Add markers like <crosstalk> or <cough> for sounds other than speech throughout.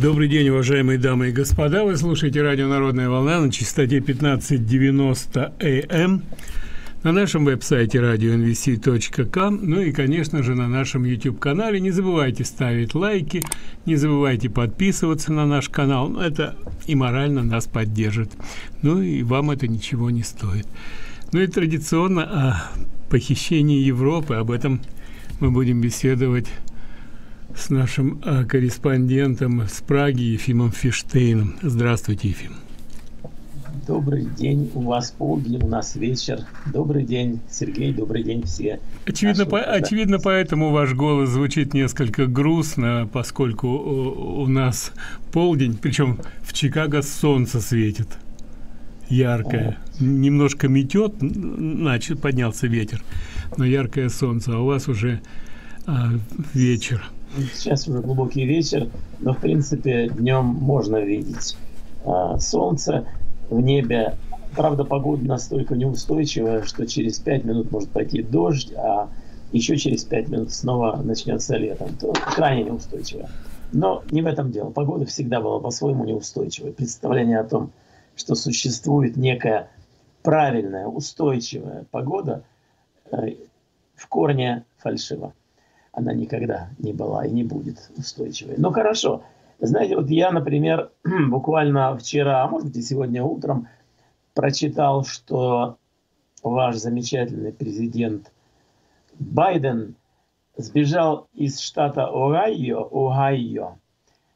Добрый день, уважаемые дамы и господа. Вы слушаете радио «Народная волна» на частоте 1590 АМ на нашем веб-сайте radionvc.com, ну и, конечно же, на нашем YouTube-канале. Не забывайте ставить лайки, не забывайте подписываться на наш канал. Это и морально нас поддержит. Ну и вам это ничего не стоит. Ну и традиционно о похищении Европы, об этом мы будем беседовать с нашим э, корреспондентом с Праги Ефимом Фиштейном. Здравствуйте, Ефим. Добрый день, у вас полдень, у нас вечер. Добрый день, Сергей, добрый день все. Очевидно, по, очевидно поэтому ваш голос звучит несколько грустно, поскольку у, у нас полдень, причем в Чикаго солнце светит яркое. О. Немножко метет, значит, поднялся ветер, но яркое солнце, а у вас уже а, вечер. Сейчас уже глубокий вечер, но в принципе днем можно видеть а, солнце в небе. Правда, погода настолько неустойчивая, что через пять минут может пойти дождь, а еще через пять минут снова начнется летом. То крайне неустойчиво. Но не в этом дело. Погода всегда была по-своему неустойчивой. Представление о том, что существует некая правильная, устойчивая погода, э, в корне фальшиво она никогда не была и не будет устойчивой. Ну хорошо. Знаете, вот я, например, <clears throat> буквально вчера, а может быть и сегодня утром, прочитал, что ваш замечательный президент Байден сбежал из штата Огайо, Огайо,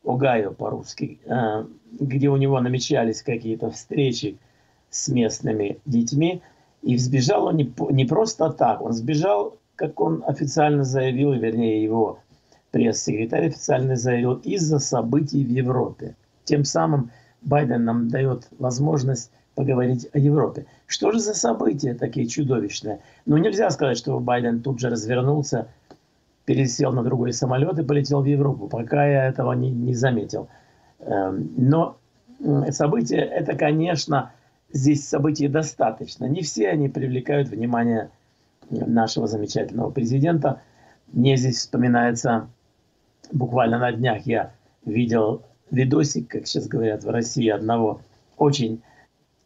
Огайо по-русски, э, где у него намечались какие-то встречи с местными детьми. И сбежал он не, не просто так, он сбежал как он официально заявил, вернее его пресс-секретарь официально заявил, из-за событий в Европе. Тем самым Байден нам дает возможность поговорить о Европе. Что же за события такие чудовищные? Ну, нельзя сказать, что Байден тут же развернулся, пересел на другой самолет и полетел в Европу, пока я этого не, не заметил. Эм, но события, это, конечно, здесь событий достаточно. Не все они привлекают внимание нашего замечательного президента. Мне здесь вспоминается, буквально на днях я видел видосик, как сейчас говорят в России, одного очень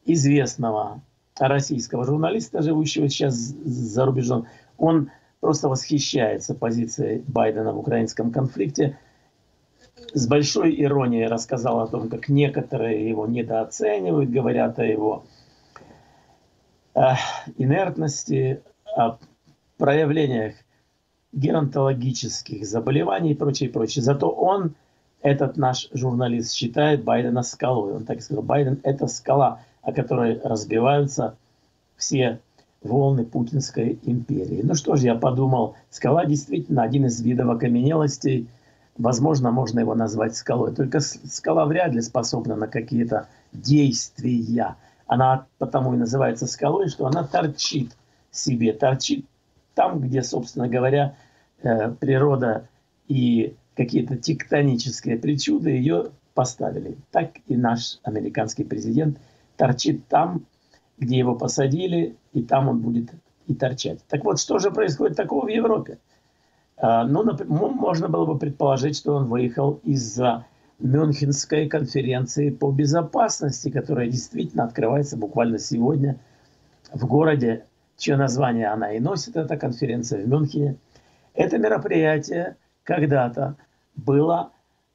известного российского журналиста, живущего сейчас за рубежом. Он просто восхищается позицией Байдена в украинском конфликте. С большой иронией рассказал о том, как некоторые его недооценивают, говорят о его э, инертности, проявлениях геронтологических заболеваний и прочее, прочее. Зато он, этот наш журналист, считает Байдена скалой. Он так сказал, Байден – это скала, о которой разбиваются все волны путинской империи. Ну что ж, я подумал, скала действительно один из видов окаменелостей. Возможно, можно его назвать скалой. Только скала вряд ли способна на какие-то действия. Она потому и называется скалой, что она торчит себе, торчит там, где, собственно говоря, э, природа и какие-то тектонические причуды ее поставили. Так и наш американский президент торчит там, где его посадили, и там он будет и торчать. Так вот, что же происходит такого в Европе? А, ну, можно было бы предположить, что он выехал из-за Мюнхенской конференции по безопасности, которая действительно открывается буквально сегодня в городе чье название она и носит, эта конференция в Мюнхене. Это мероприятие когда-то было,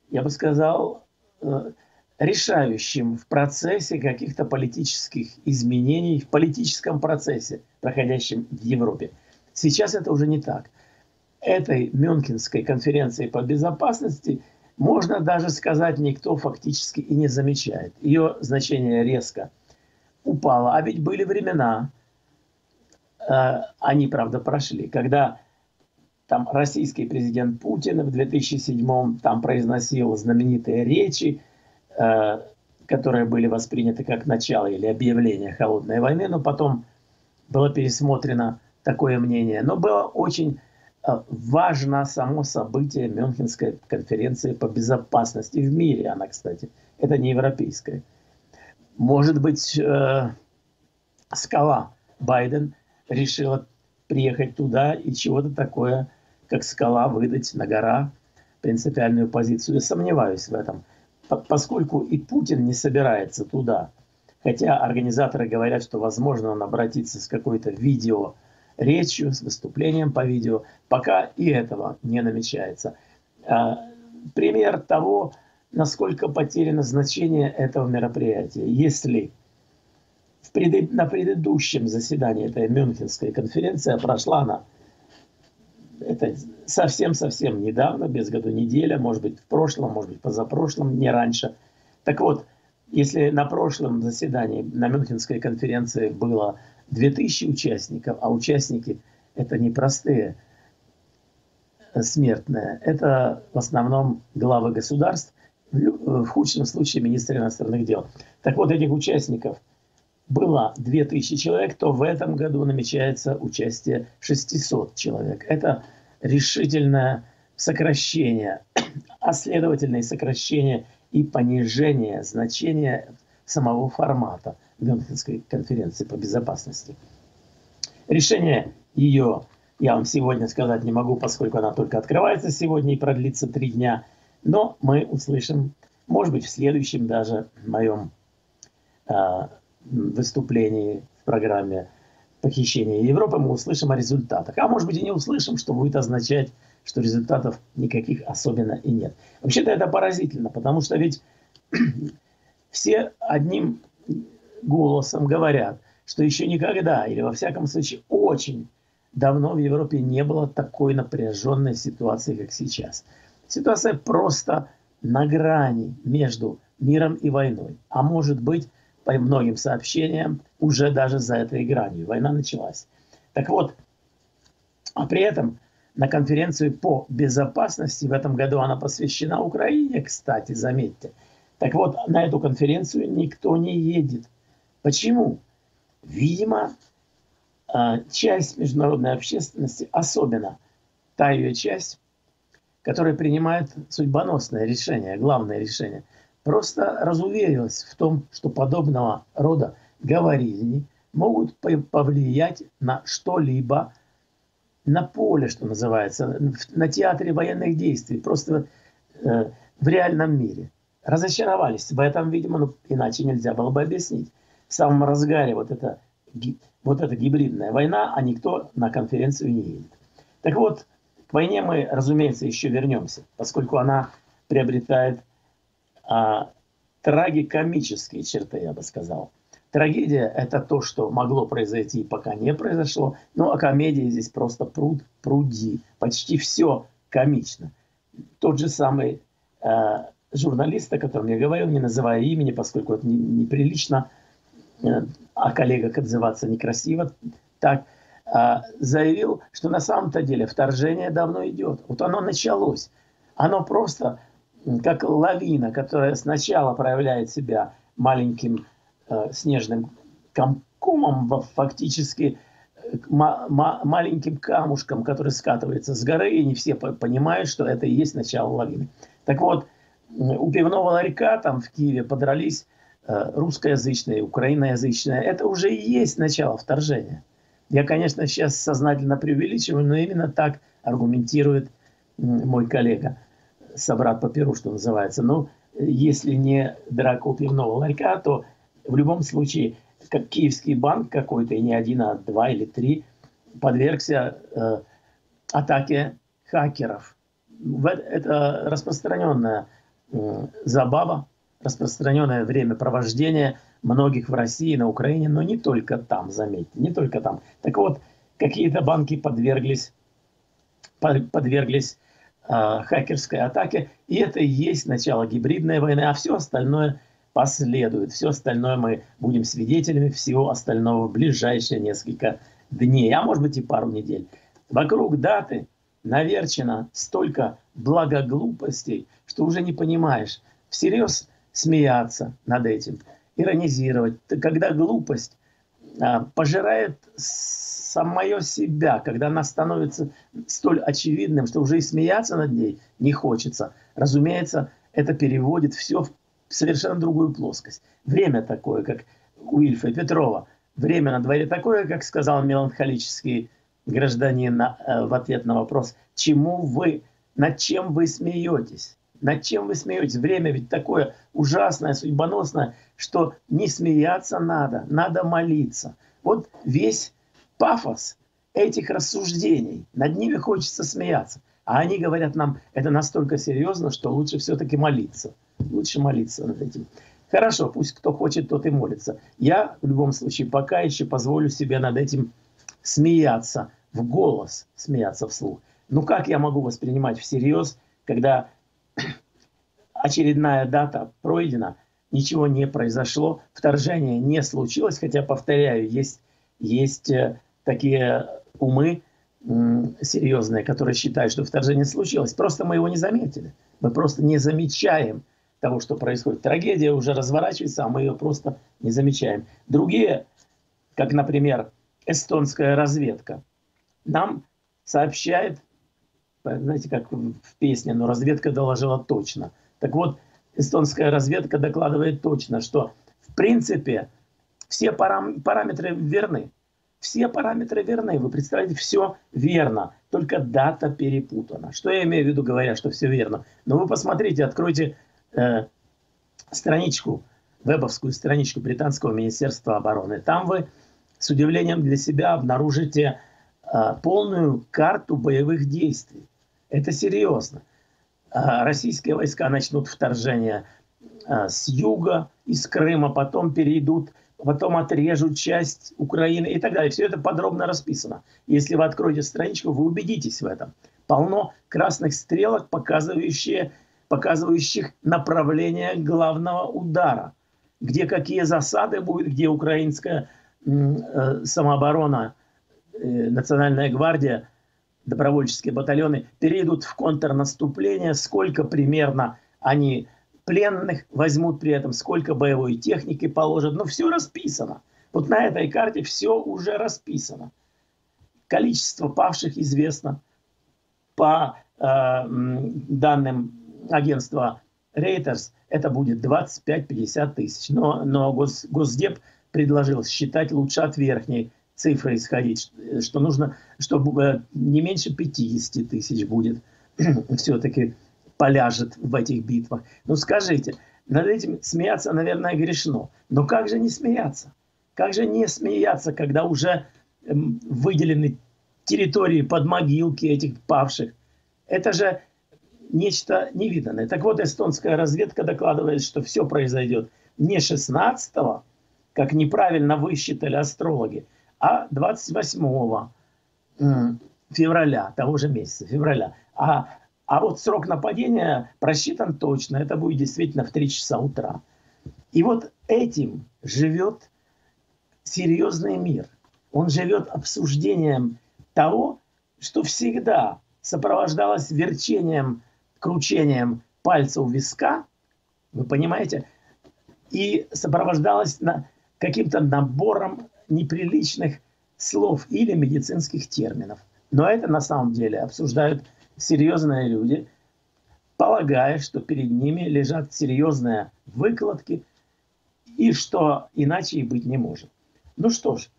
я бы сказал, э, решающим в процессе каких-то политических изменений, в политическом процессе, проходящем в Европе. Сейчас это уже не так. Этой Мюнхенской конференции по безопасности можно даже сказать, никто фактически и не замечает. Ее значение резко упало. А ведь были времена, они, правда, прошли. Когда там российский президент Путин в 2007 там произносил знаменитые речи, э, которые были восприняты как начало или объявление холодной войны, но потом было пересмотрено такое мнение. Но было очень э, важно само событие Мюнхенской конференции по безопасности в мире. Она, кстати, это не европейская. Может быть, скала Байден – решила приехать туда и чего-то такое, как скала, выдать на гора принципиальную позицию. Я сомневаюсь в этом. поскольку и Путин не собирается туда, хотя организаторы говорят, что, возможно, он обратится с какой-то видео речью, с выступлением по видео, пока и этого не намечается. А, пример того, насколько потеряно значение этого мероприятия. Если в пред... на предыдущем заседании этой Мюнхенской конференции прошла она совсем-совсем недавно, без году неделя, может быть, в прошлом, может быть, позапрошлом, не раньше. Так вот, если на прошлом заседании, на Мюнхенской конференции было 2000 участников, а участники это не простые смертные, это в основном главы государств, в худшем случае министры иностранных дел. Так вот, этих участников было 2000 человек, то в этом году намечается участие 600 человек. Это решительное сокращение, а следовательно и сокращение и понижение значения самого формата Мюнхенской конференции по безопасности. Решение ее я вам сегодня сказать не могу, поскольку она только открывается сегодня и продлится три дня, но мы услышим, может быть, в следующем даже моем выступлении в программе похищения Европы мы услышим о результатах. А может быть и не услышим, что будет означать, что результатов никаких особенно и нет. Вообще-то это поразительно, потому что ведь <clears throat> все одним голосом говорят, что еще никогда, или во всяком случае очень давно в Европе не было такой напряженной ситуации, как сейчас. Ситуация просто на грани между миром и войной. А может быть, по многим сообщениям, уже даже за этой гранью. Война началась. Так вот, а при этом на конференцию по безопасности в этом году она посвящена Украине, кстати, заметьте. Так вот, на эту конференцию никто не едет. Почему? Видимо, а, часть международной общественности, особенно та ее часть, которая принимает судьбоносное решение, главное решение – просто разуверилась в том, что подобного рода говорильни могут повлиять на что-либо на поле, что называется, на театре военных действий, просто э, в реальном мире. Разочаровались в этом, видимо, ну, иначе нельзя было бы объяснить. В самом разгаре вот эта, вот эта гибридная война, а никто на конференцию не едет. Так вот, к войне мы, разумеется, еще вернемся, поскольку она приобретает а, трагикомические черты, я бы сказал. Трагедия – это то, что могло произойти и пока не произошло. Ну, а комедия здесь просто пруд, пруди. Почти все комично. Тот же самый э, журналист, о котором я говорил, не называя имени, поскольку это неприлично, не э, а коллегах отзываться некрасиво, так, э, заявил, что на самом-то деле вторжение давно идет. Вот оно началось. Оно просто как лавина, которая сначала проявляет себя маленьким э, снежным комкомом, фактически э, маленьким камушком, который скатывается с горы, и не все понимают, что это и есть начало лавины. Так вот, у пивного ларька там в Киеве подрались э, русскоязычные, украиноязычные. Это уже и есть начало вторжения. Я, конечно, сейчас сознательно преувеличиваю, но именно так аргументирует мой коллега собрат по перу, что называется. Но если не драка у пивного ларька, то в любом случае, как киевский банк какой-то, и не один, а два или три, подвергся э, атаке хакеров. Это распространенная э, забава, распространенное времяпровождение многих в России, на Украине, но не только там, заметьте, не только там. Так вот, какие-то банки подверглись, подверглись э, хакерской атаки. И это и есть начало гибридной войны, а все остальное последует. Все остальное мы будем свидетелями всего остального в ближайшие несколько дней, а может быть и пару недель. Вокруг даты наверчено столько благоглупостей, что уже не понимаешь, всерьез смеяться над этим, иронизировать. Когда глупость а, пожирает самое себя, когда она становится столь очевидным, что уже и смеяться над ней не хочется, разумеется, это переводит все в совершенно другую плоскость. Время такое, как у Ильфа Петрова. Время на дворе такое, как сказал меланхолический гражданин э, в ответ на вопрос, чему вы, над чем вы смеетесь? Над чем вы смеетесь? Время ведь такое ужасное, судьбоносное, что не смеяться надо, надо молиться. Вот весь пафос этих рассуждений, над ними хочется смеяться. А они говорят нам, это настолько серьезно, что лучше все-таки молиться. Лучше молиться над этим. Хорошо, пусть кто хочет, тот и молится. Я в любом случае пока еще позволю себе над этим смеяться, в голос смеяться вслух. Ну как я могу воспринимать всерьез, когда <clears throat> очередная дата пройдена, ничего не произошло, вторжение не случилось, хотя, повторяю, есть, есть э, такие умы серьезные, которые считают, что вторжение случилось. Просто мы его не заметили. Мы просто не замечаем того, что происходит. Трагедия уже разворачивается, а мы ее просто не замечаем. Другие, как, например, эстонская разведка, нам сообщает, знаете, как в песне, но разведка доложила точно. Так вот, эстонская разведка докладывает точно, что в принципе все парам параметры верны. Все параметры верны. Вы представляете, все верно. Только дата перепутана. Что я имею в виду, говоря, что все верно? Но вы посмотрите, откройте э, страничку, вебовскую страничку Британского Министерства обороны. Там вы с удивлением для себя обнаружите э, полную карту боевых действий. Это серьезно. Э, российские войска начнут вторжение э, с юга, из Крыма, потом перейдут, потом отрежут часть Украины и так далее. Все это подробно расписано. Если вы откроете страничку, вы убедитесь в этом. Полно красных стрелок, показывающие показывающих направление главного удара, где какие засады будут, где украинская э, самооборона, э, национальная гвардия, добровольческие батальоны перейдут в контрнаступление, сколько примерно они пленных возьмут при этом, сколько боевой техники положат. Ну, все расписано. Вот на этой карте все уже расписано. Количество павших известно по э, данным агентства Reuters это будет 25-50 тысяч. Но, но Гос, Госдеп предложил считать лучше от верхней цифры исходить, что нужно, чтобы э, не меньше 50 тысяч будет <clears throat> все-таки поляжет в этих битвах. Ну скажите, над этим смеяться, наверное, грешно. Но как же не смеяться? Как же не смеяться, когда уже эм, выделены территории под могилки этих павших? Это же нечто невиданное. Так вот, эстонская разведка докладывает, что все произойдет не 16 как неправильно высчитали астрологи, а 28 февраля того же месяца, февраля. А, а вот срок нападения просчитан точно, это будет действительно в 3 часа утра. И вот этим живет серьезный мир. Он живет обсуждением того, что всегда сопровождалось верчением кручением пальца у виска, вы понимаете, и сопровождалось на каким-то набором неприличных слов или медицинских терминов. Но это на самом деле обсуждают серьезные люди, полагая, что перед ними лежат серьезные выкладки и что иначе и быть не может. Ну что ж,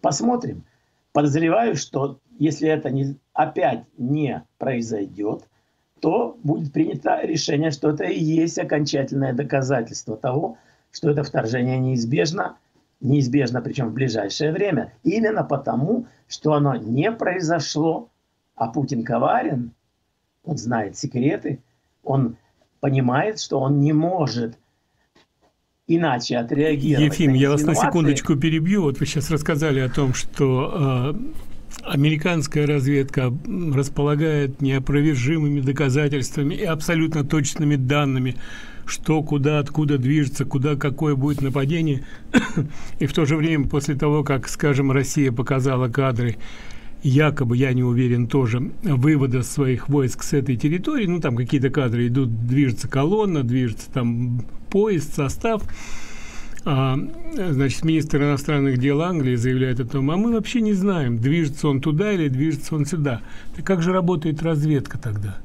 посмотрим. Подозреваю, что если это не, опять не произойдет, то будет принято решение, что это и есть окончательное доказательство того, что это вторжение неизбежно, неизбежно, причем в ближайшее время. Именно потому, что оно не произошло, а Путин коварен, он знает секреты, он понимает, что он не может иначе отреагировать. Ефим, я вас на секундочку перебью. Вот вы сейчас рассказали о том, что э, Американская разведка располагает неопровержимыми доказательствами и абсолютно точными данными, что, куда, откуда движется, куда, какое будет нападение. <coughs> И в то же время, после того, как, скажем, Россия показала кадры, якобы, я не уверен тоже, вывода своих войск с этой территории, ну, там какие-то кадры идут, движется колонна, движется там поезд, состав – а, значит, министр иностранных дел Англии заявляет о том, а мы вообще не знаем, движется он туда или движется он сюда. Так как же работает разведка тогда?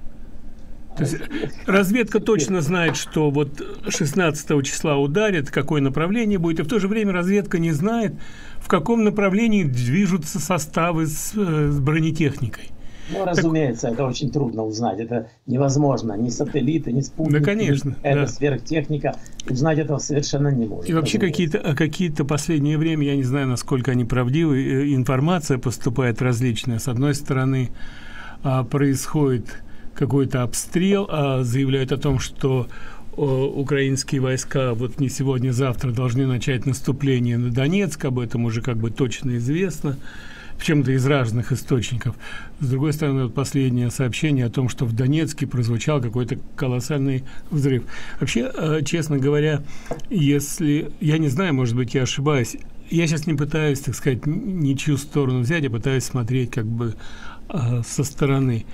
То есть разведка точно знает, что вот 16 числа ударит, какое направление будет, и в то же время разведка не знает, в каком направлении движутся составы с, э, с бронетехникой. Ну, разумеется, так... это очень трудно узнать. Это невозможно. Ни сателлиты, ни спутники. Да, конечно. Это да. сверхтехника. Узнать этого совершенно не можно. И вообще какие-то а какие-то последнее время, я не знаю, насколько они правдивы, э, информация поступает различная. С одной стороны, а, происходит какой-то обстрел, а заявляют о том, что украинские войска вот не сегодня, завтра должны начать наступление на Донецк, об этом уже как бы точно известно в чем-то из разных источников. С другой стороны, вот последнее сообщение о том, что в Донецке прозвучал какой-то колоссальный взрыв. Вообще, э, честно говоря, если... Я не знаю, может быть, я ошибаюсь. Я сейчас не пытаюсь, так сказать, ничью сторону взять, я пытаюсь смотреть как бы э, со стороны.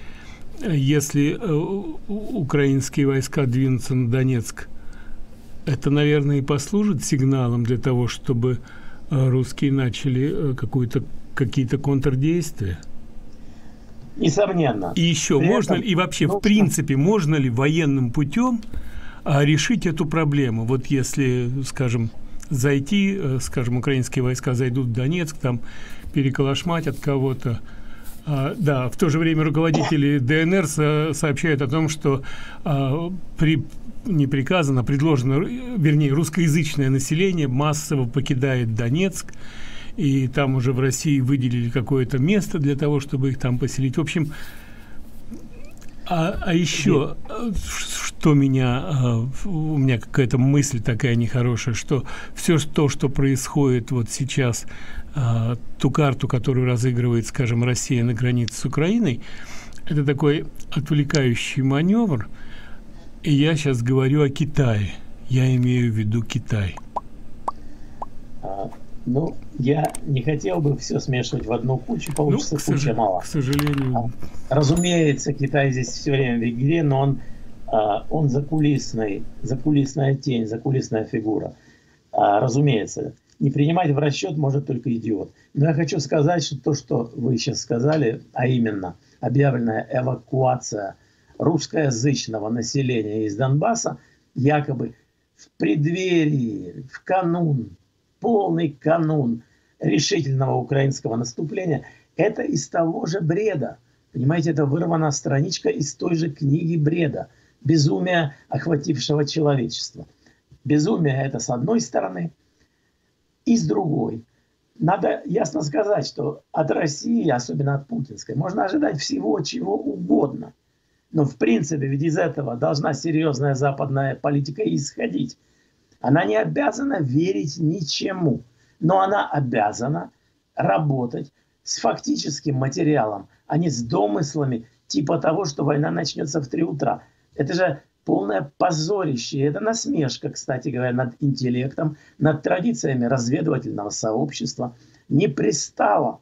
Если э, украинские войска двинутся на Донецк, это, наверное, и послужит сигналом для того, чтобы русские начали какую-то какие-то контрдействия? Несомненно. И еще При можно этом, и вообще ну, в принципе можно ли военным путем а, решить эту проблему? Вот если, скажем, зайти, э, скажем, украинские войска зайдут в Донецк, там переколошматят кого-то. А, да, в то же время руководители ДНР со сообщают о том, что а, при не приказано, предложено, вернее, русскоязычное население массово покидает Донецк, и там уже в России выделили какое-то место для того, чтобы их там поселить. В общем, а, а еще, что меня, а, у меня какая-то мысль такая нехорошая, что все то, что происходит вот сейчас, а, ту карту, которую разыгрывает, скажем, Россия на границе с Украиной, это такой отвлекающий маневр. И я сейчас говорю о Китае. Я имею в виду Китай. Ну, я не хотел бы все смешивать в одну кучу, получится ну, куча мало. К сожалению. Разумеется, Китай здесь все время в игре, но он, а, он закулисный, закулисная тень, закулисная фигура. А, разумеется, не принимать в расчет может только идиот. Но я хочу сказать, что то, что вы сейчас сказали, а именно объявленная эвакуация русскоязычного населения из Донбасса, якобы в преддверии, в канун полный канун решительного украинского наступления, это из того же бреда. Понимаете, это вырвана страничка из той же книги бреда. Безумие, охватившего человечество. Безумие это с одной стороны, и с другой. Надо ясно сказать, что от России, особенно от путинской, можно ожидать всего, чего угодно. Но в принципе, ведь из этого должна серьезная западная политика исходить. Она не обязана верить ничему, но она обязана работать с фактическим материалом, а не с домыслами типа того, что война начнется в 3 утра. Это же полное позорище. Это насмешка, кстати говоря, над интеллектом, над традициями разведывательного сообщества. Не пристало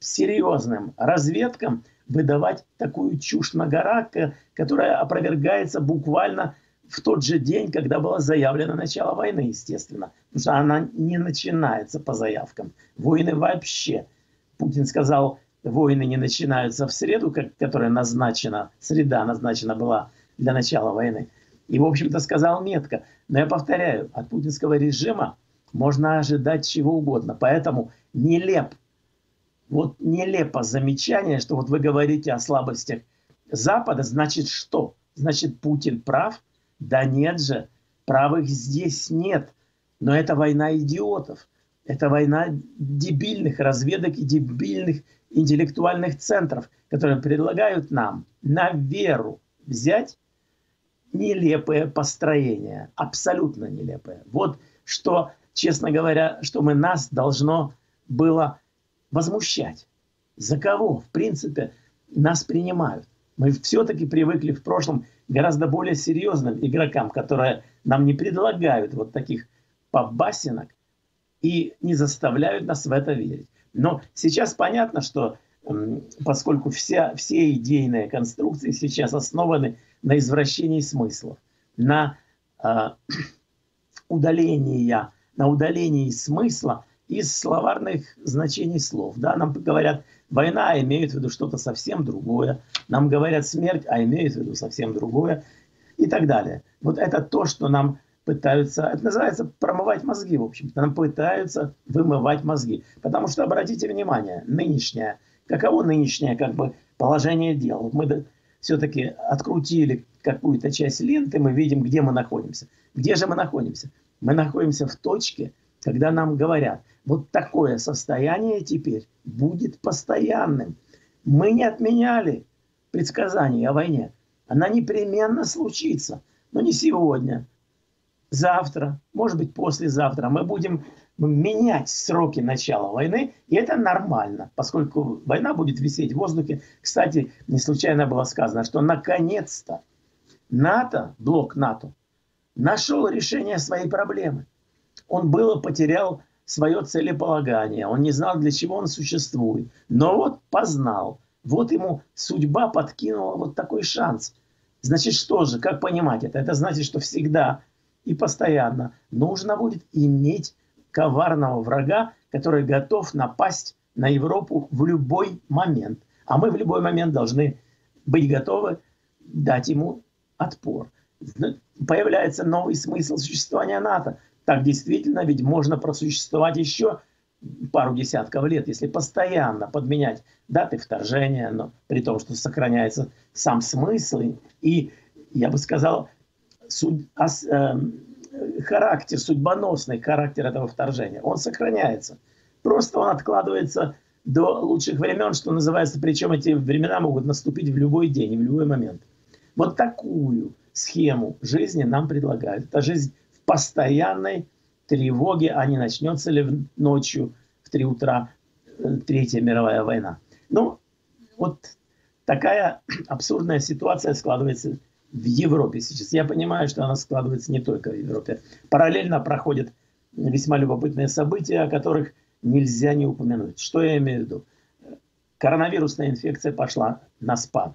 серьезным разведкам выдавать такую чушь на горах, которая опровергается буквально в тот же день, когда было заявлено начало войны, естественно. Потому что она не начинается по заявкам. Войны вообще. Путин сказал, войны не начинаются в среду, как, которая назначена, среда назначена была для начала войны. И, в общем-то, сказал метко. Но я повторяю, от путинского режима можно ожидать чего угодно. Поэтому нелеп, вот нелепо замечание, что вот вы говорите о слабостях Запада, значит что? Значит, Путин прав – да нет же, правых здесь нет. Но это война идиотов. Это война дебильных разведок и дебильных интеллектуальных центров, которые предлагают нам на веру взять нелепое построение, абсолютно нелепое. Вот что, честно говоря, что мы нас должно было возмущать. За кого, в принципе, нас принимают? Мы все-таки привыкли в прошлом гораздо более серьезным игрокам, которые нам не предлагают вот таких побасенок и не заставляют нас в это верить. Но сейчас понятно, что поскольку вся, все идейные конструкции сейчас основаны на извращении смыслов, на <clears throat> э, удалении, на удалении смысла из словарных значений слов. Да? Нам говорят война, а имеют в виду что-то совсем другое. Нам говорят смерть, а имеют в виду совсем другое. И так далее. Вот это то, что нам пытаются, это называется промывать мозги, в общем-то. Нам пытаются вымывать мозги. Потому что, обратите внимание, нынешняя, каково нынешнее как бы положение дел. Мы все-таки открутили какую-то часть ленты, мы видим, где мы находимся. Где же мы находимся? Мы находимся в точке, когда нам говорят, вот такое состояние теперь будет постоянным. Мы не отменяли предсказание о войне. Она непременно случится, но не сегодня, завтра, может быть, послезавтра. Мы будем менять сроки начала войны, и это нормально, поскольку война будет висеть в воздухе. Кстати, не случайно было сказано, что наконец-то НАТО, блок НАТО, нашел решение своей проблемы. Он было потерял свое целеполагание, он не знал, для чего он существует. Но вот познал, вот ему судьба подкинула вот такой шанс. Значит, что же, как понимать это? Это значит, что всегда и постоянно нужно будет иметь коварного врага, который готов напасть на Европу в любой момент. А мы в любой момент должны быть готовы дать ему отпор. Появляется новый смысл существования НАТО. Так действительно, ведь можно просуществовать еще пару десятков лет, если постоянно подменять даты вторжения, но при том, что сохраняется сам смысл и, я бы сказал, суд, ос, э, характер, судьбоносный характер этого вторжения, он сохраняется. Просто он откладывается до лучших времен, что называется, причем эти времена могут наступить в любой день, в любой момент. Вот такую схему жизни нам предлагают. Это жизнь в постоянной тревоге, а не начнется ли ночью в 3 утра э, Третья мировая война. Ну, вот такая <clears throat> абсурдная ситуация складывается в Европе сейчас. Я понимаю, что она складывается не только в Европе. Параллельно проходят весьма любопытные события, о которых нельзя не упомянуть. Что я имею в виду? Коронавирусная инфекция пошла на спад.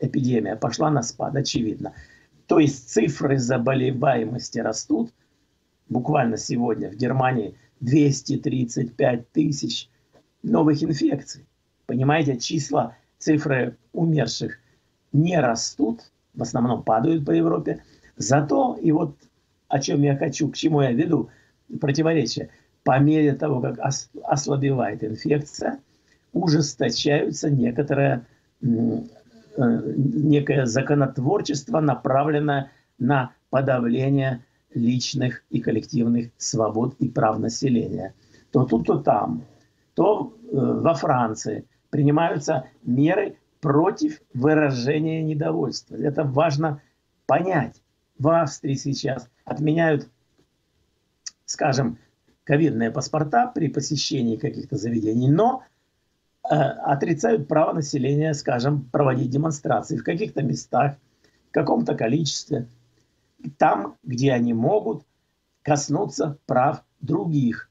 Эпидемия пошла на спад, очевидно. То есть цифры заболеваемости растут. Буквально сегодня в Германии 235 тысяч новых инфекций. Понимаете, числа, цифры умерших не растут, в основном падают по Европе. Зато, и вот о чем я хочу, к чему я веду, противоречие, по мере того, как ослабевает инфекция, ужесточаются некоторые, э, некое законотворчество, направленное на подавление личных и коллективных свобод и прав населения. То тут, то там, то э, во Франции принимаются меры против выражения недовольства. Это важно понять. В Австрии сейчас отменяют, скажем, ковидные паспорта при посещении каких-то заведений, но э, отрицают право населения, скажем, проводить демонстрации в каких-то местах, в каком-то количестве, там, где они могут коснуться прав других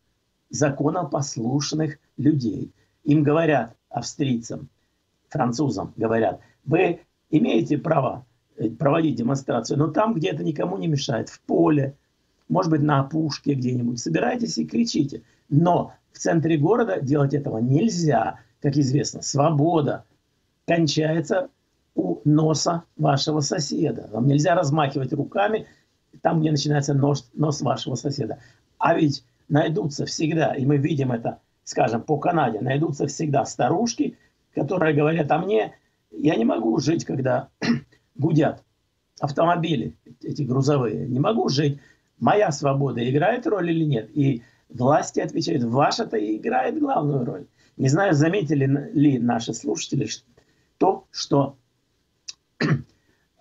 законопослушных людей. Им говорят, австрийцам – французам говорят, вы имеете право э, проводить демонстрацию, но там, где это никому не мешает, в поле, может быть, на опушке где-нибудь, собирайтесь и кричите. Но в центре города делать этого нельзя. Как известно, свобода кончается у носа вашего соседа. Вам нельзя размахивать руками там, где начинается нос, нос вашего соседа. А ведь найдутся всегда, и мы видим это, скажем, по Канаде, найдутся всегда старушки, которые говорят, а мне, я не могу жить, когда <clears throat> гудят автомобили, эти грузовые, не могу жить. Моя свобода играет роль или нет? И власти отвечают, ваша-то и играет главную роль. Не знаю, заметили ли наши слушатели то, что <clears throat>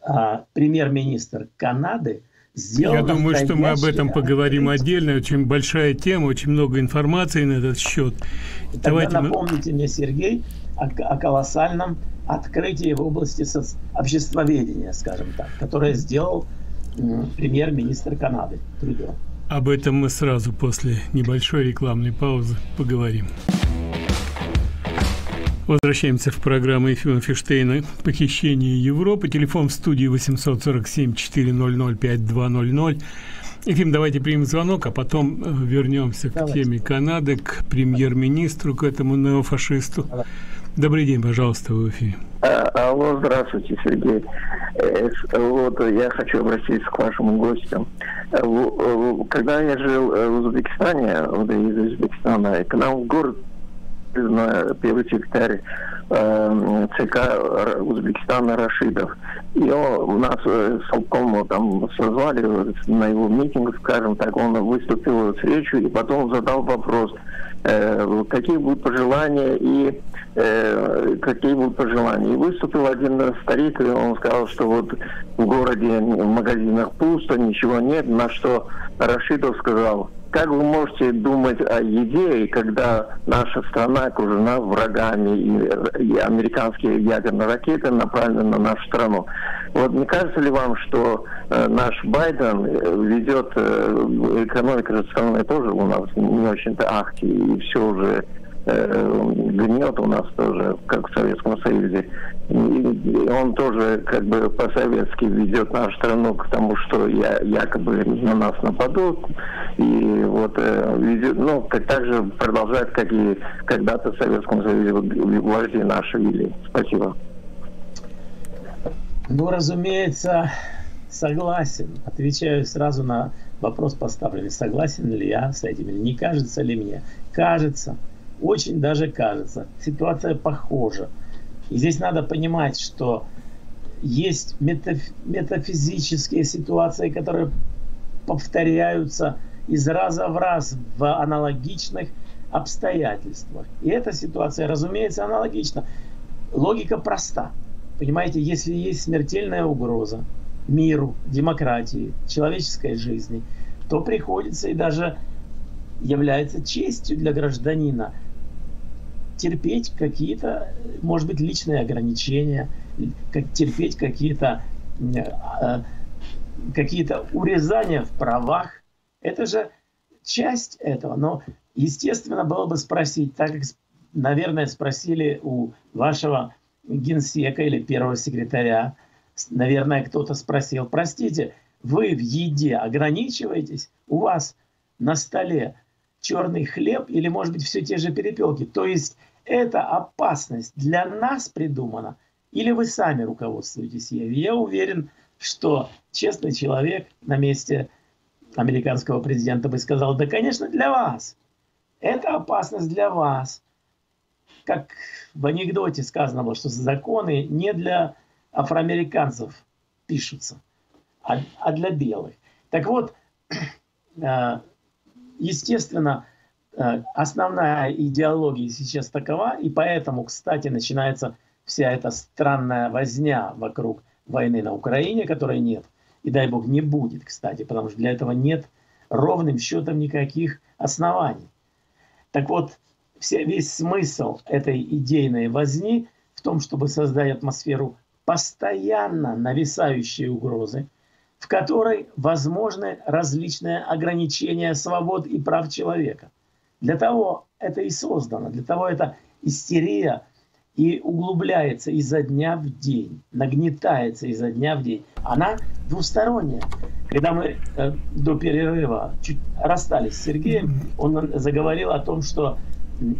а, премьер-министр Канады сделал... Я думаю, что мы об этом поговорим отдельно. Очень большая тема, очень много информации на этот счет. Тогда Давайте напомните мы... мне, Сергей, о, о колоссальном открытии в области соц... обществоведения, скажем так, которое сделал премьер-министр Канады Трюдо. Об этом мы сразу после небольшой рекламной паузы поговорим. Возвращаемся в программу Ефима Фиштейна «Похищение Европы». Телефон в студии 847-400-5200. Ефим, давайте примем звонок, а потом э, вернемся давайте. к теме Канады, к премьер-министру, к этому неофашисту. Давайте. Добрый день, пожалуйста, в эфире. А, алло, здравствуйте, Сергей. Э, вот я хочу обратиться к вашим гостям. Э, когда я жил э, в Узбекистане, вот из Узбекистана, к нам в город первый секретарь э, ЦК Узбекистана Рашидов. И он, нас э, с Алком там созвали на его митинг, скажем так, он выступил с речью и потом задал вопрос, э, какие будут пожелания и э, какие будут пожелания. И выступил один старик, и он сказал, что вот в городе в магазинах пусто, ничего нет, на что Рашидов сказал, как вы можете думать о еде, когда наша страна окружена врагами и, и американские ядерные ракеты направлены на нашу страну? Вот не кажется ли вам, что э, наш Байден э, ведет э, экономика страны тоже у нас не очень-то ахти, и все уже э, гнет у нас тоже, как в Советском Союзе. И он тоже как бы по-советски ведет нашу страну к тому, что я, якобы на нас нападут. И вот э, ведет, ну, как, так же продолжает, как и когда-то в Советском Союзе вожди наши вели. Спасибо. Ну, разумеется, согласен. Отвечаю сразу на вопрос поставленный. Согласен ли я с этим или не кажется ли мне? Кажется. Очень даже кажется. Ситуация похожа. И здесь надо понимать, что есть метаф метафизические ситуации, которые повторяются из раза в раз в аналогичных обстоятельствах. И эта ситуация, разумеется, аналогична. Логика проста. Понимаете, если есть смертельная угроза миру, демократии, человеческой жизни, то приходится и даже является честью для гражданина терпеть какие-то, может быть, личные ограничения, как терпеть какие-то э, какие-то урезания в правах. Это же часть этого. Но, естественно, было бы спросить, так как, наверное, спросили у вашего генсека или первого секретаря, наверное, кто-то спросил, простите, вы в еде ограничиваетесь? У вас на столе черный хлеб или, может быть, все те же перепелки. То есть эта опасность для нас придумана, или вы сами руководствуетесь ею? Я уверен, что честный человек на месте американского президента бы сказал, да, конечно, для вас. Это опасность для вас. Как в анекдоте сказано было, что законы не для афроамериканцев пишутся, а, а для белых. Так вот, <clears throat> э, естественно, Э, основная идеология сейчас такова, и поэтому, кстати, начинается вся эта странная возня вокруг войны на Украине, которой нет, и дай бог не будет, кстати, потому что для этого нет ровным счетом никаких оснований. Так вот, все, весь смысл этой идейной возни в том, чтобы создать атмосферу постоянно нависающей угрозы, в которой возможны различные ограничения свобод и прав человека – для того это и создано, для того это истерия и углубляется изо дня в день, нагнетается изо дня в день. Она двусторонняя. Когда мы э, до перерыва чуть расстались с Сергеем, он заговорил о том, что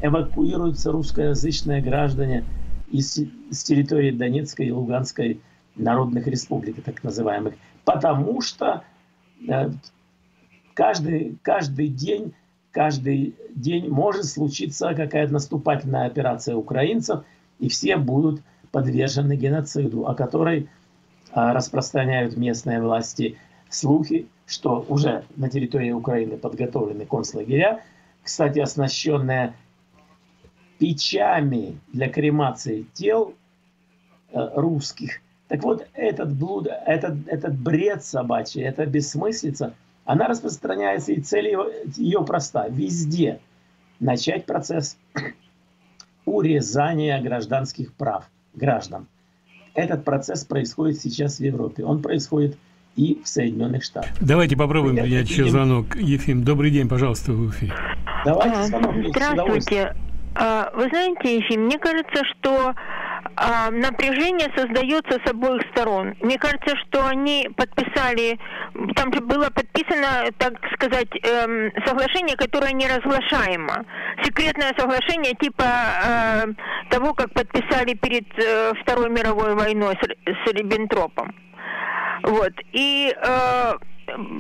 эвакуируются русскоязычные граждане из, с территории Донецкой и Луганской народных республик, так называемых, потому что э, каждый, каждый день каждый день может случиться какая-то наступательная операция украинцев, и все будут подвержены геноциду, о которой а, распространяют местные власти слухи, что уже на территории Украины подготовлены концлагеря, кстати, оснащенные печами для кремации тел э, русских. Так вот, этот, блуд, этот, этот бред собачий, эта бессмыслица – она распространяется, и цель ее, ее проста. Везде начать процесс урезания гражданских прав граждан. Этот процесс происходит сейчас в Европе. Он происходит и в Соединенных Штатах. Давайте попробуем принять еще звонок. Ефим, добрый день, пожалуйста, в эфире. Давайте звонок. Здравствуйте. А, вы знаете, Ефим, мне кажется, что а, напряжение создается с обоих сторон. Мне кажется, что они подписали, там же было подписано, так сказать, эм, соглашение, которое не разглашаемо. Секретное соглашение типа э, того, как подписали перед э, Второй мировой войной с, с Риббентропом. Вот. И э,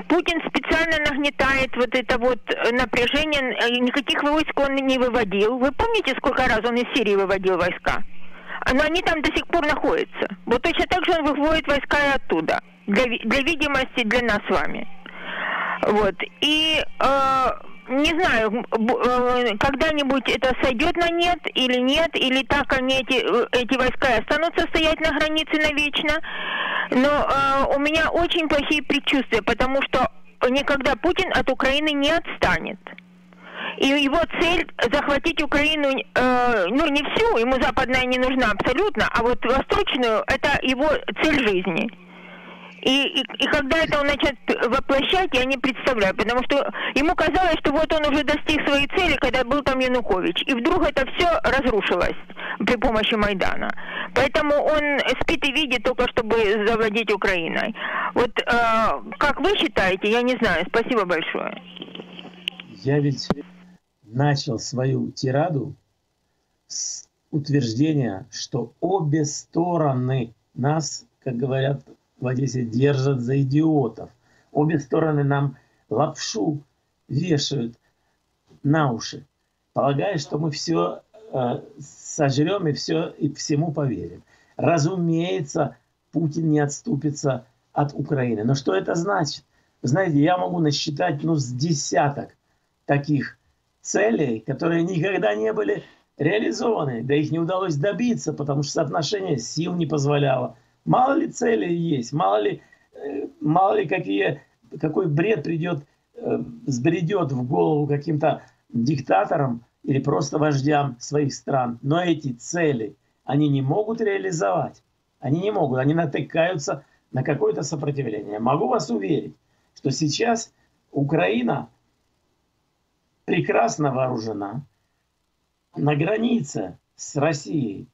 Путин специально нагнетает вот это вот напряжение, никаких войск он не выводил. Вы помните, сколько раз он из Сирии выводил войска? но они там до сих пор находятся. Вот точно так же он выводит войска и оттуда, для, для видимости для нас с вами. Вот. И э, не знаю, э, когда-нибудь это сойдет на нет или нет, или так они эти, э, эти войска останутся стоять на границе навечно. Но э, у меня очень плохие предчувствия, потому что никогда Путин от Украины не отстанет. И его цель захватить Украину, э, ну не всю, ему западная не нужна абсолютно, а вот восточную это его цель жизни. И, и, и когда это он начнет воплощать, я не представляю, потому что ему казалось, что вот он уже достиг своей цели, когда был там Янукович, и вдруг это все разрушилось при помощи Майдана. Поэтому он спит и видит только, чтобы завладеть Украиной. Вот э, как вы считаете, я не знаю. Спасибо большое. Я ведь начал свою тираду с утверждения, что обе стороны нас, как говорят в Одессе держат за идиотов. Обе стороны нам лапшу вешают на уши, полагая, что мы все э, сожрем и все и всему поверим. Разумеется, Путин не отступится от Украины. Но что это значит? Знаете, я могу насчитать ну, с десяток таких целей, которые никогда не были реализованы. Да их не удалось добиться, потому что соотношение сил не позволяло. Мало ли цели есть, мало ли, э, мало ли какие, какой бред придет, э, сбредет в голову каким-то диктаторам или просто вождям своих стран. Но эти цели они не могут реализовать. Они не могут, они натыкаются на какое-то сопротивление. Могу вас уверить, что сейчас Украина прекрасно вооружена, на границе с Россией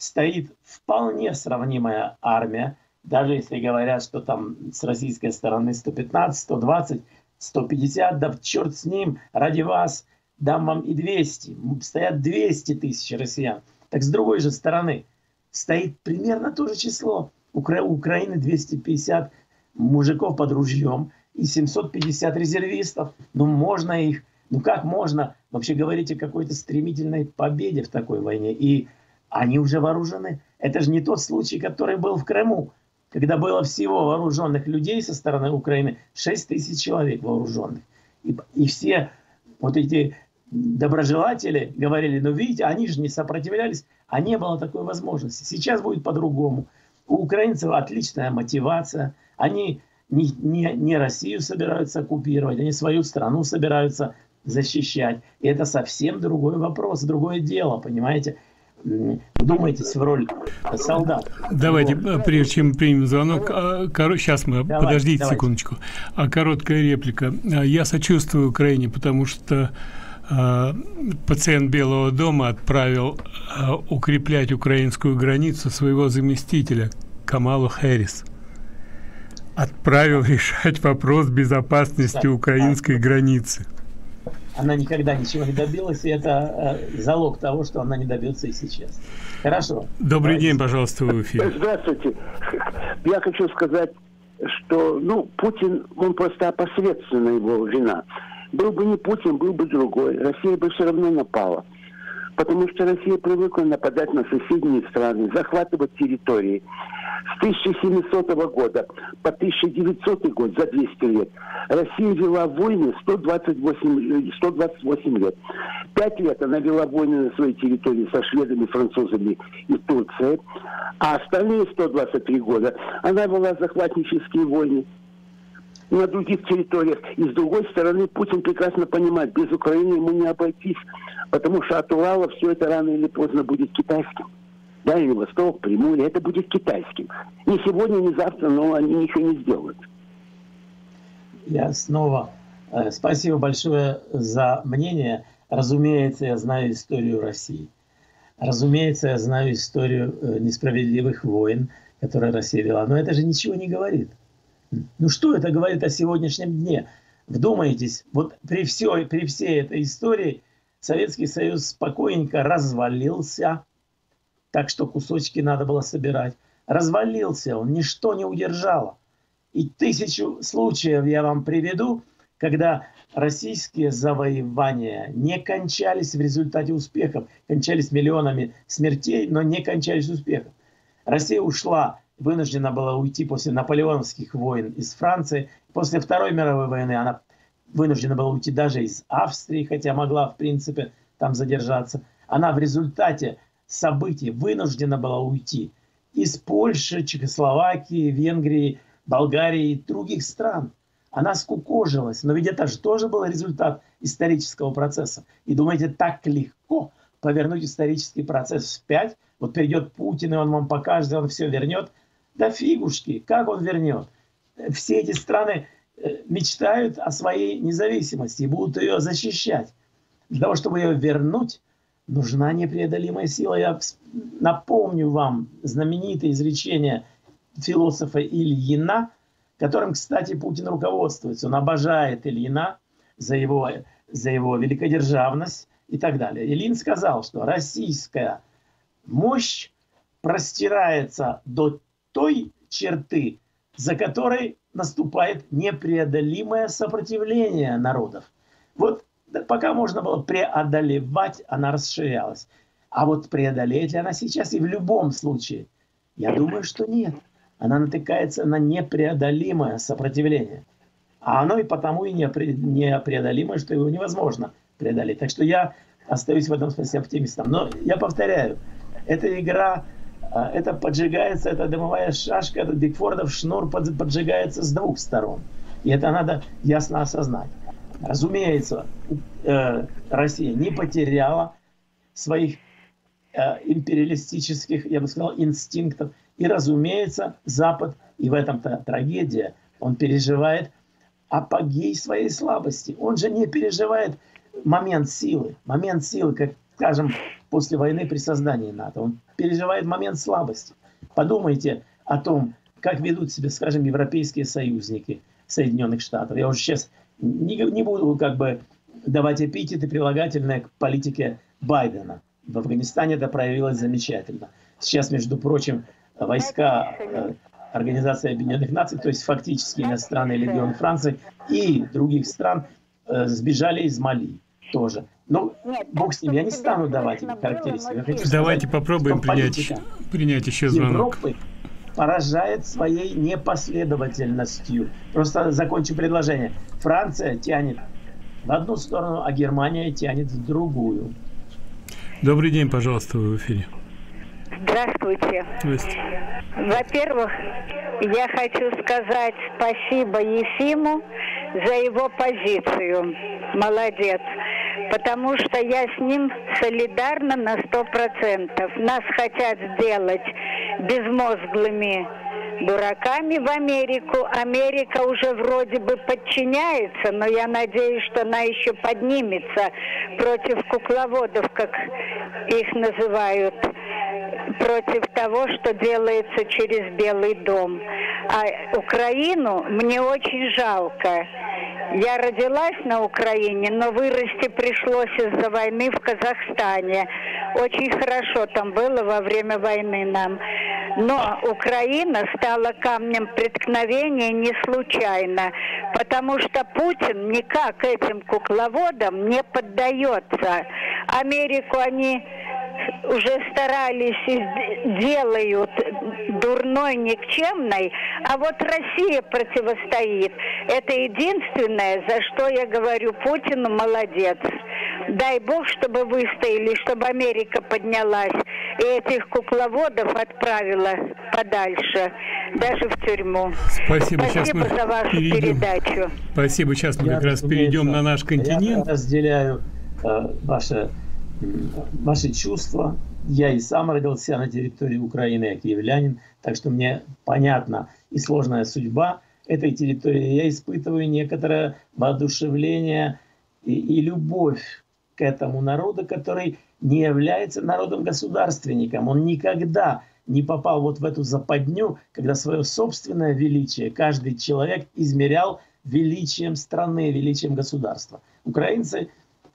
стоит вполне сравнимая армия, даже если говорят, что там с российской стороны 115, 120, 150, да черт с ним, ради вас дам вам и 200. Стоят 200 тысяч россиян. Так с другой же стороны стоит примерно то же число. У Украины 250 мужиков под ружьем и 750 резервистов. Ну можно их, ну как можно вообще говорить о какой-то стремительной победе в такой войне? И они уже вооружены. Это же не тот случай, который был в Крыму, когда было всего вооруженных людей со стороны Украины 6 тысяч человек вооруженных. И, и все вот эти доброжелатели говорили, ну видите, они же не сопротивлялись, а не было такой возможности. Сейчас будет по-другому. У украинцев отличная мотивация. Они не, не, не Россию собираются оккупировать, они свою страну собираются защищать. И это совсем другой вопрос, другое дело, понимаете вдумайтесь в роль солдат. Давайте, вот. прежде чем примем звонок, а, кор... сейчас мы, давайте, подождите давайте. секундочку, а короткая реплика. А, я сочувствую Украине, потому что а, пациент Белого дома отправил укреплять украинскую границу своего заместителя Камалу Хэрис. Отправил решать вопрос безопасности украинской границы она никогда ничего не добилась, и это э, залог того, что она не добьется и сейчас. Хорошо. Добрый Давайте. день, пожалуйста, в эфире. Здравствуйте. Я хочу сказать, что, ну, Путин, он просто опосредственно его вина. Был бы не Путин, был бы другой. Россия бы все равно напала. Потому что Россия привыкла нападать на соседние страны, захватывать территории с 1700 года по 1900 год, за 200 лет, Россия вела войны 128, 128 лет. Пять лет она вела войны на своей территории со шведами, французами и Турцией, а остальные 123 года она вела захватнические войны на других территориях. И с другой стороны, Путин прекрасно понимает, без Украины ему не обойтись, потому что от Урала все это рано или поздно будет китайским. Дальний Восток, Приморье, это будет китайским. Не сегодня, не завтра, но они ничего не сделают. Я снова... Э, спасибо большое за мнение. Разумеется, я знаю историю России. Разумеется, я знаю историю э, несправедливых войн, которые Россия вела. Но это же ничего не говорит. Ну что это говорит о сегодняшнем дне? Вдумайтесь, вот при, всей, при всей этой истории Советский Союз спокойненько развалился, так что кусочки надо было собирать. Развалился он, ничто не удержало. И тысячу случаев я вам приведу, когда российские завоевания не кончались в результате успехов, кончались миллионами смертей, но не кончались успехом. Россия ушла, вынуждена была уйти после наполеоновских войн из Франции. После Второй мировой войны она вынуждена была уйти даже из Австрии, хотя могла, в принципе, там задержаться. Она в результате событий вынуждена была уйти из Польши, Чехословакии, Венгрии, Болгарии и других стран. Она скукожилась, но ведь это же тоже был результат исторического процесса. И думаете, так легко повернуть исторический процесс вспять? Вот придет Путин, и он вам покажет, и он все вернет. Да фигушки, как он вернет? Все эти страны э, мечтают о своей независимости и будут ее защищать. Для того, чтобы ее вернуть, нужна непреодолимая сила. Я напомню вам знаменитое изречение философа Ильина, которым, кстати, Путин руководствуется. Он обожает Ильина за его, за его великодержавность и так далее. Ильин сказал, что российская мощь простирается до той черты, за которой наступает непреодолимое сопротивление народов. Вот пока можно было преодолевать, она расширялась. А вот преодолеет ли она сейчас и в любом случае? Я думаю, что нет. Она натыкается на непреодолимое сопротивление. А оно и потому и непреодолимое, что его невозможно преодолеть. Так что я остаюсь в этом смысле оптимистом. Но я повторяю, эта игра, а, это поджигается, эта дымовая шашка, этот Бигфордов шнур поджигается с двух сторон. И это надо ясно осознать. Разумеется, э, Россия не потеряла своих э, империалистических, я бы сказал, инстинктов. И, разумеется, Запад, и в этом-то трагедия, он переживает апогей своей слабости. Он же не переживает момент силы. Момент силы, как, скажем, после войны при создании НАТО. Он переживает момент слабости. Подумайте о том, как ведут себя, скажем, европейские союзники Соединенных Штатов. Я уже сейчас не, не буду как бы давать эпитеты прилагательные к политике Байдена. В Афганистане это проявилось замечательно. Сейчас, между прочим, войска э, Организации Объединенных Наций, то есть фактически иностранный легион Франции и других стран э, сбежали из Мали тоже. Ну, Бог с ним, я не стану давать им характеристики. Давайте сказать, попробуем принять, принять еще звонок. Европы поражает своей непоследовательностью. Просто закончу предложение. Франция тянет в одну сторону, а Германия тянет в другую. Добрый день, пожалуйста, вы в эфире. Здравствуйте. Здравствуйте. Во-первых, я хочу сказать спасибо Ефиму за его позицию. Молодец. Потому что я с ним солидарна на сто процентов. Нас хотят сделать безмозглыми дураками в Америку. Америка уже вроде бы подчиняется, но я надеюсь, что она еще поднимется против кукловодов, как их называют, против того, что делается через Белый дом. А Украину мне очень жалко. Я родилась на Украине, но вырасти пришлось из-за войны в Казахстане. Очень хорошо там было во время войны нам. Но Украина стала камнем преткновения не случайно, потому что Путин никак этим кукловодам не поддается. Америку они уже старались и делают дурной, никчемной, а вот Россия противостоит. Это единственное, за что я говорю Путину молодец. Дай Бог, чтобы выстояли, чтобы Америка поднялась и этих кукловодов отправила подальше, даже в тюрьму. Спасибо, Спасибо Сейчас за вашу перейдем. передачу. Спасибо. Сейчас мы я как раз перейдем на наш континент. Я разделяю э, ваше ваши чувства. Я и сам родился на территории Украины, я киевлянин, так что мне понятна и сложная судьба этой территории. Я испытываю некоторое воодушевление и, и любовь к этому народу, который не является народом-государственником. Он никогда не попал вот в эту западню, когда свое собственное величие каждый человек измерял величием страны, величием государства. Украинцы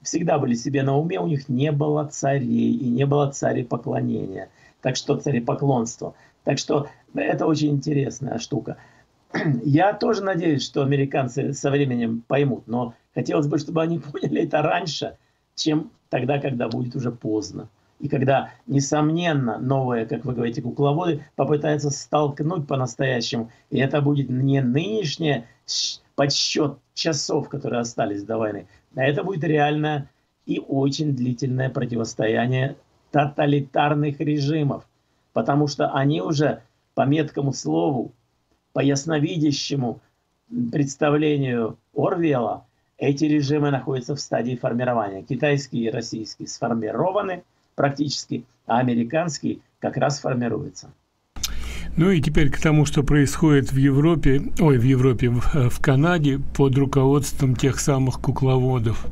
всегда были себе на уме, у них не было царей и не было царепоклонения. Так что царепоклонство. Так что это очень интересная штука. <clears throat> я тоже надеюсь, что американцы со временем поймут, но хотелось бы, чтобы они <laughs> поняли это раньше, чем тогда, когда будет уже поздно. И когда, несомненно, новые, как вы говорите, кукловоды попытаются столкнуть по-настоящему, и это будет не нынешнее подсчет часов, которые остались до войны, это будет реальное и очень длительное противостояние тоталитарных режимов, потому что они уже по меткому слову, по ясновидящему представлению Орвела, эти режимы находятся в стадии формирования. Китайские и российские сформированы практически, а американские как раз формируются. Ну и теперь к тому, что происходит в Европе, ой, в Европе, в, в Канаде под руководством тех самых кукловодов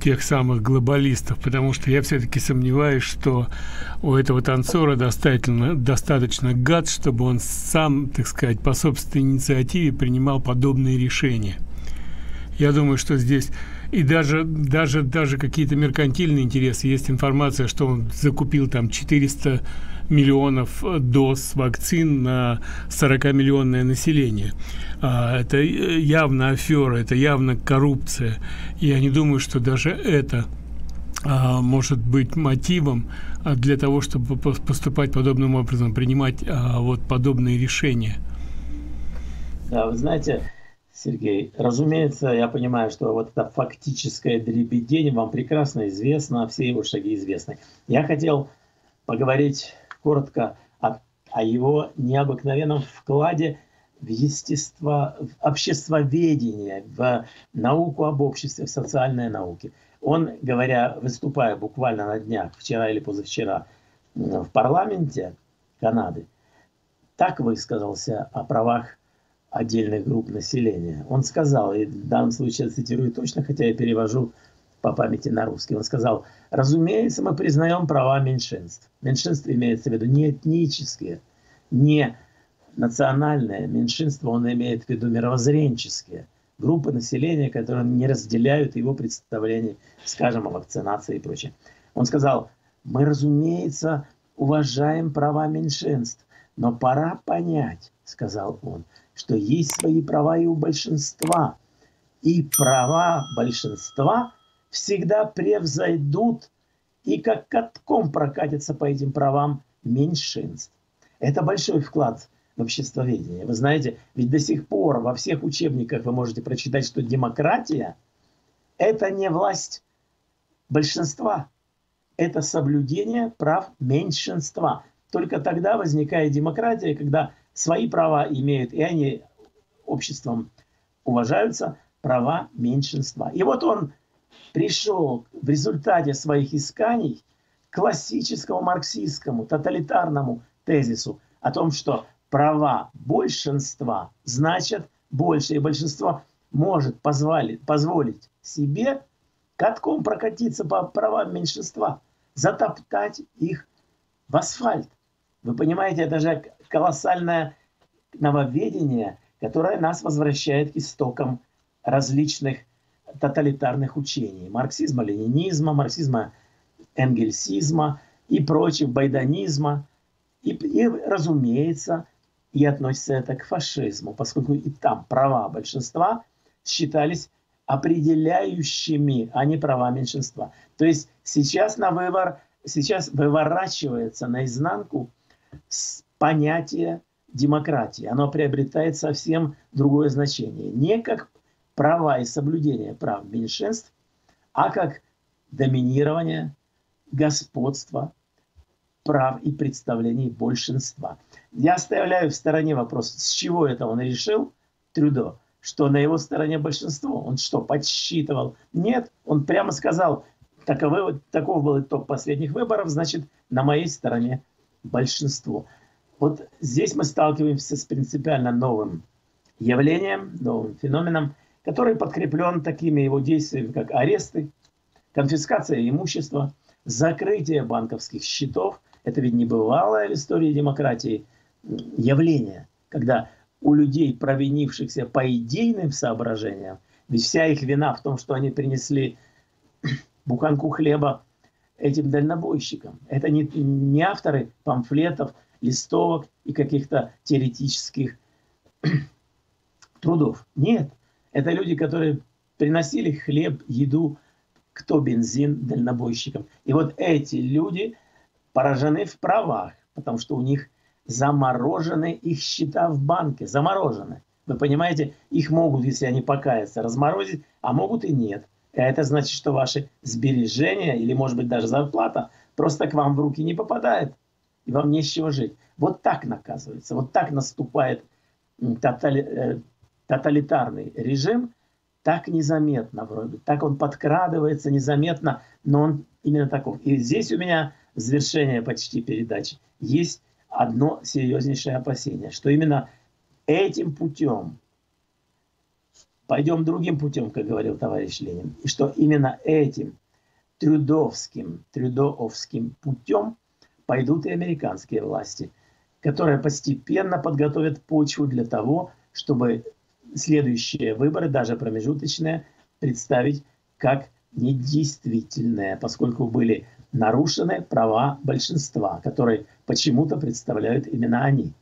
тех самых глобалистов, потому что я все-таки сомневаюсь, что у этого танцора достаточно, достаточно гад, чтобы он сам, так сказать, по собственной инициативе принимал подобные решения. Я думаю, что здесь и даже, даже, даже какие-то меркантильные интересы. Есть информация, что он закупил там 400 миллионов доз вакцин на 40-миллионное население. А, это явно афера, это явно коррупция. Я не думаю, что даже это а, может быть мотивом а, для того, чтобы поступать подобным образом, принимать вот подобные решения. Да, вы знаете, Сергей, разумеется, я понимаю, что вот это фактическое дребедень вам прекрасно известно, все его шаги известны. Я хотел поговорить коротко о, о его необыкновенном вкладе в естество, в обществоведение, в науку об обществе, в социальные науки. Он, говоря, выступая буквально на днях, вчера или позавчера, в парламенте Канады, так высказался о правах отдельных групп населения. Он сказал, и в данном случае я цитирую точно, хотя я перевожу по памяти на русский, он сказал, разумеется, мы признаем права меньшинств. Меньшинство имеется в виду не этнические, не национальные меньшинства, он имеет в виду мировоззренческие группы населения, которые не разделяют его представлений, скажем, о вакцинации и прочее. Он сказал, мы, разумеется, уважаем права меньшинств, но пора понять, сказал он, что есть свои права и у большинства. И права большинства всегда превзойдут и как катком прокатятся по этим правам меньшинств. Это большой вклад в обществоведение. Вы знаете, ведь до сих пор во всех учебниках вы можете прочитать, что демократия – это не власть большинства, это соблюдение прав меньшинства. Только тогда возникает демократия, когда свои права имеют, и они обществом уважаются, права меньшинства. И вот он пришел в результате своих исканий к классическому марксистскому тоталитарному тезису о том, что права большинства значат больше, и большинство может позволить, позволить себе катком прокатиться по правам меньшинства, затоптать их в асфальт. Вы понимаете, это же колоссальное нововведение, которое нас возвращает к истокам различных тоталитарных учений. Марксизма, ленинизма, марксизма, энгельсизма и прочих, байдонизма. И, и, разумеется, и относится это к фашизму, поскольку и там права большинства считались определяющими, а не права меньшинства. То есть сейчас на выбор, сейчас выворачивается наизнанку понятие демократии. Оно приобретает совсем другое значение. Не как права и соблюдение прав меньшинств, а как доминирование, господство прав и представлений большинства. Я оставляю в стороне вопрос, с чего это он решил, Трюдо, что на его стороне большинство. Он что, подсчитывал? Нет, он прямо сказал, таковы, таков был итог последних выборов, значит, на моей стороне большинство. Вот здесь мы сталкиваемся с принципиально новым явлением, новым феноменом, который подкреплен такими его действиями, как аресты, конфискация имущества, закрытие банковских счетов. Это ведь небывалое в истории демократии явление, когда у людей, провинившихся по идейным соображениям, ведь вся их вина в том, что они принесли <clears throat> буханку хлеба этим дальнобойщикам. Это не, не авторы памфлетов, листовок и каких-то теоретических <clears throat> трудов. Нет, это люди, которые приносили хлеб, еду, кто бензин дальнобойщикам. И вот эти люди поражены в правах, потому что у них заморожены их счета в банке, заморожены. Вы понимаете, их могут, если они покаятся, разморозить, а могут и нет. И это значит, что ваши сбережения или, может быть, даже зарплата просто к вам в руки не попадает, и вам не с чего жить. Вот так наказывается, вот так наступает тотали, э, тоталитарный режим, так незаметно вроде, так он подкрадывается незаметно, но он именно таков. И здесь у меня завершение почти передачи есть одно серьезнейшее опасение, что именно этим путем, пойдем другим путем, как говорил товарищ Ленин, и что именно этим трюдовским, трюдоовским путем пойдут и американские власти, которые постепенно подготовят почву для того, чтобы следующие выборы, даже промежуточные, представить как недействительные, поскольку были нарушены права большинства, которые почему-то представляют именно они.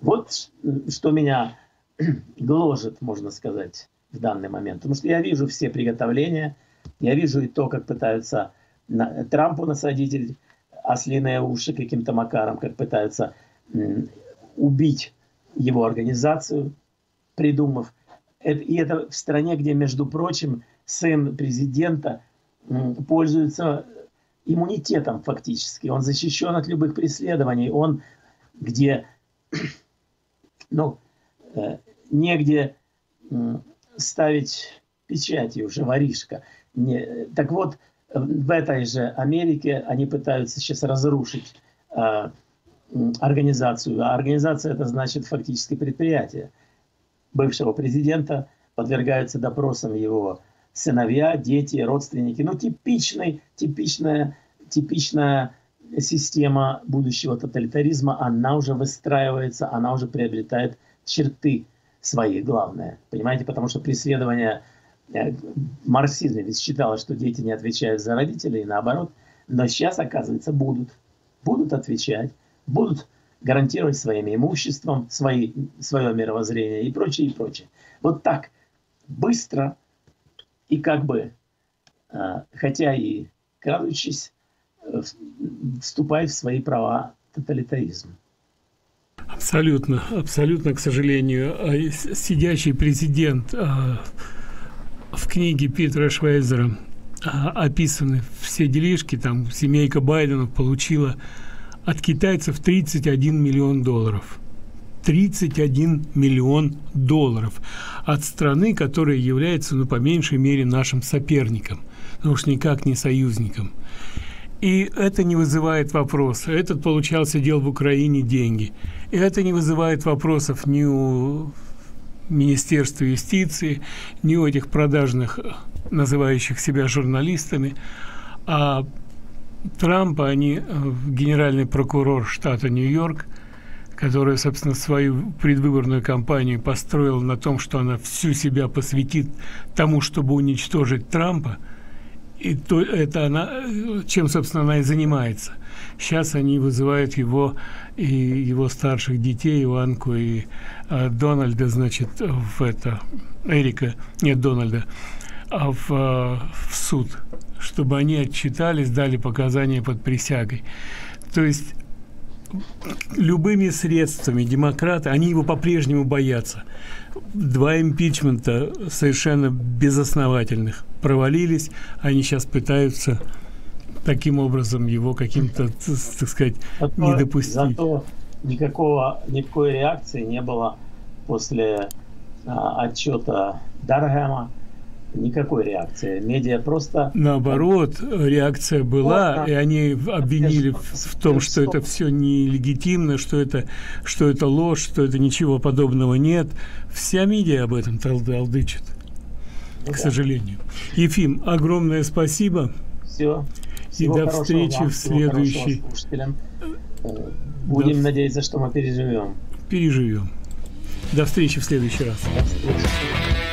Вот что меня <clears throat> гложет, можно сказать, в данный момент. Потому что я вижу все приготовления, я вижу и то, как пытаются на, Трампу насадить ослиные уши каким-то макаром, как пытаются убить его организацию, придумав. И это в стране, где, между прочим, сын президента пользуется иммунитетом фактически. Он защищен от любых преследований. Он где <clears throat> ну, э, негде ставить печати уже воришка. Не, так вот, в этой же Америке они пытаются сейчас разрушить э, организацию. А организация это значит фактически предприятие бывшего президента. Подвергаются допросам его сыновья, дети, родственники. Ну, типичный, типичная, типичная система будущего тоталитаризма, она уже выстраивается, она уже приобретает черты свои, главное. Понимаете, потому что преследование э, марксизме ведь считалось, что дети не отвечают за родителей, и наоборот. Но сейчас, оказывается, будут. Будут отвечать, будут гарантировать своим имуществом свои, свое мировоззрение и прочее, и прочее. Вот так быстро и как бы, э, хотя и крадучись, вступает в свои права тоталитаризм. Абсолютно, абсолютно, к сожалению. А сидящий президент а, в книге Питера Швейзера а, описаны все делишки, там семейка Байдена получила от китайцев 31 миллион долларов. 31 миллион долларов от страны, которая является, ну, по меньшей мере, нашим соперником, но уж никак не союзником. И это не вызывает вопроса. Этот получал, сидел в Украине деньги. И это не вызывает вопросов ни у Министерства юстиции, ни у этих продажных, называющих себя журналистами. А Трампа, они, э, генеральный прокурор штата Нью-Йорк, который, собственно, свою предвыборную кампанию построил на том, что она всю себя посвятит тому, чтобы уничтожить Трампа – и то, это она, чем, собственно, она и занимается. Сейчас они вызывают его и его старших детей, Иванку и э, Дональда, значит, в это, Эрика, нет, Дональда, а в, э, в суд, чтобы они отчитались, дали показания под присягой. То есть любыми средствами демократы, они его по-прежнему боятся. Два импичмента совершенно безосновательных провалились, они сейчас пытаются таким образом его каким-то, так сказать, зато, не допустить. Зато никакого, никакой реакции не было после а, отчета Даргема никакой реакции. Медиа просто... Наоборот, реакция была, вот, и они обвинили в, в том, что это все нелегитимно, что это, что это ложь, что это ничего подобного нет. Вся медиа об этом толдычит, ну, к да. сожалению. Ефим, огромное спасибо. Все. И до встречи вам, в следующий... Э, будем до... надеяться, что мы переживем. Переживем. До встречи в следующий раз. До встречи.